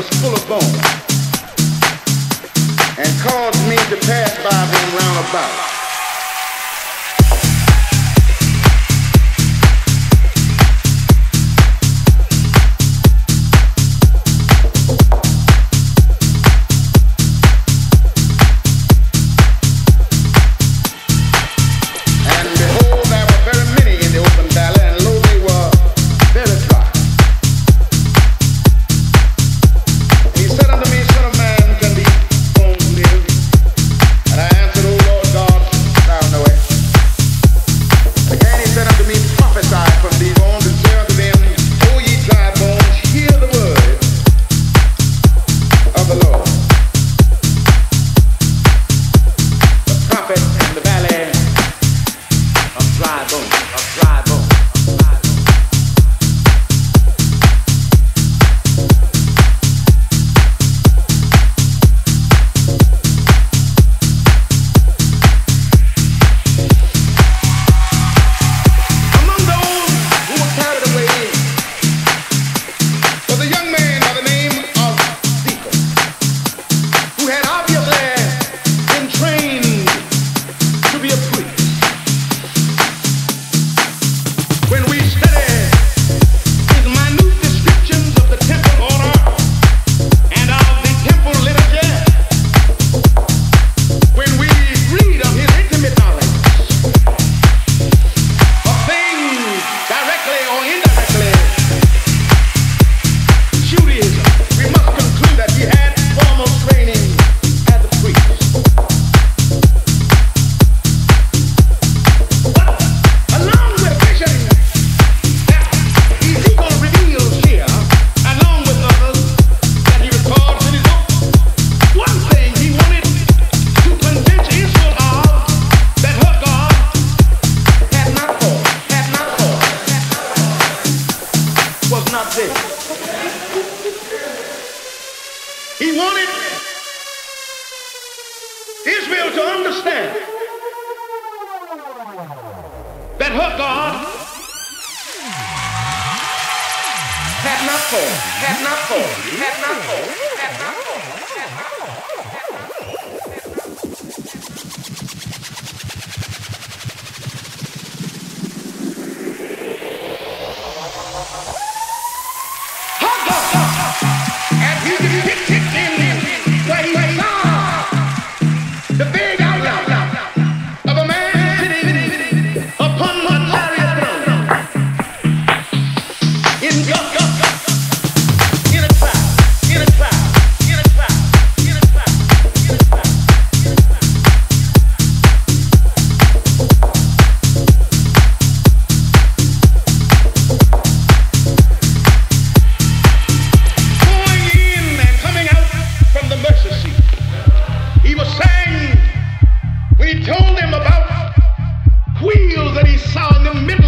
was full of bones and caused me to pass by them roundabout. Israel to understand that her God had not fallen, had not fallen, had not fallen, had not fallen. saw the middle.